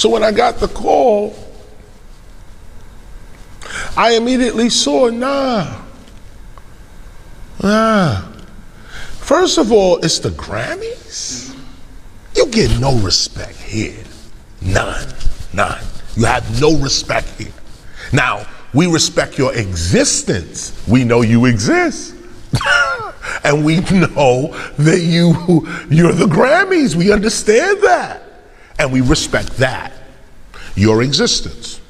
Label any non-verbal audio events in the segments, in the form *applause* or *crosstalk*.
So when I got the call, I immediately saw, nah, nah. First of all, it's the Grammys. You get no respect here. None. None. You have no respect here. Now, we respect your existence. We know you exist. *laughs* and we know that you you're the Grammys. We understand that. And we respect that. Your existence.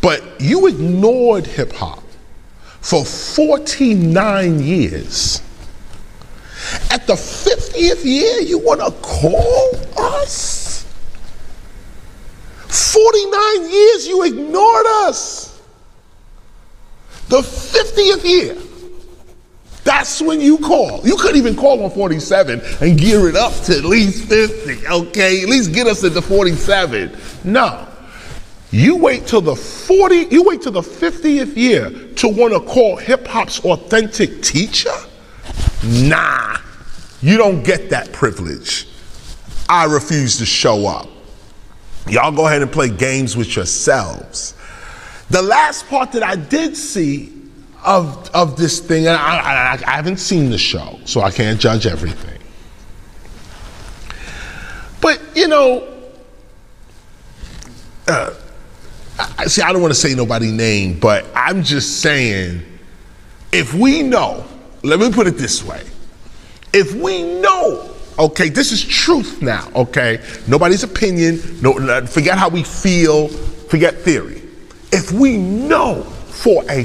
But you ignored hip hop for 49 years. At the 50th year, you want to call us? 49 years you ignored us. The 50th year, that's when you call. You couldn't even call on 47 and gear it up to at least 50, okay? At least get us into 47. No. You wait till the 40, you wait till the 50th year to want to call hip hop's authentic teacher? Nah, you don't get that privilege. I refuse to show up. Y'all go ahead and play games with yourselves. The last part that I did see of, of this thing, and I, I, I haven't seen the show, so I can't judge everything. But, you know, uh, I, see, I don't want to say nobody name, but I'm just saying, if we know, let me put it this way, if we know Okay, this is truth now, okay? Nobody's opinion, no, forget how we feel, forget theory. If we know for a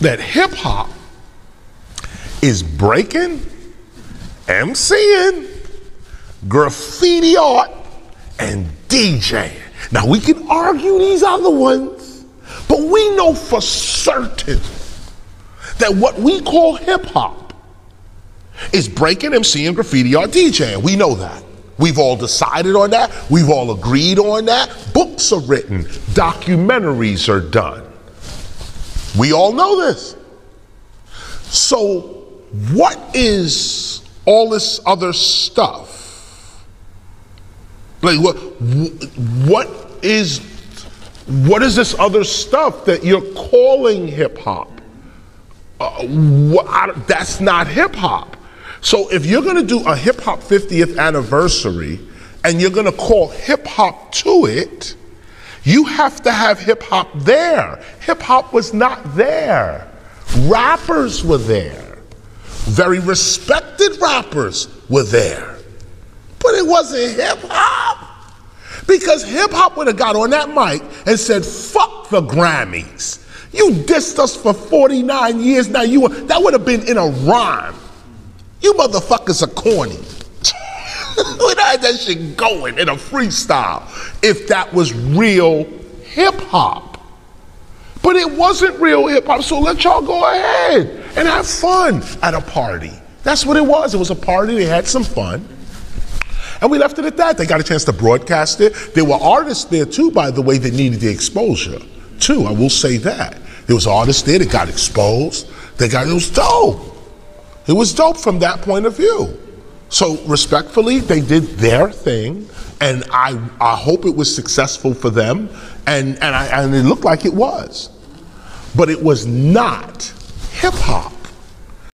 that hip hop is breaking, MCing, graffiti art, and DJing. Now we can argue these other ones, but we know for certain that what we call hip hop is breaking MC and graffiti art DJing. We know that. We've all decided on that. We've all agreed on that. Books are written, documentaries are done. We all know this. So, what is all this other stuff? Like what what is what is this other stuff that you're calling hip hop? Uh, that's not hip hop. So if you're going to do a hip hop 50th anniversary and you're going to call hip hop to it, you have to have hip hop there. Hip hop was not there. Rappers were there. Very respected rappers were there. But it wasn't hip hop. Because hip hop would have got on that mic and said, fuck the Grammys. You dissed us for 49 years now. You that would have been in a rhyme. You motherfuckers are corny. *laughs* we had that shit going in a freestyle if that was real hip hop. But it wasn't real hip hop, so let y'all go ahead and have fun at a party. That's what it was. It was a party, they had some fun. And we left it at that. They got a chance to broadcast it. There were artists there too, by the way, that needed the exposure. Too, I will say that. There was artists there that got exposed. They got it was dope. It was dope from that point of view. So respectfully, they did their thing, and I, I hope it was successful for them, and, and, I, and it looked like it was. But it was not hip hop.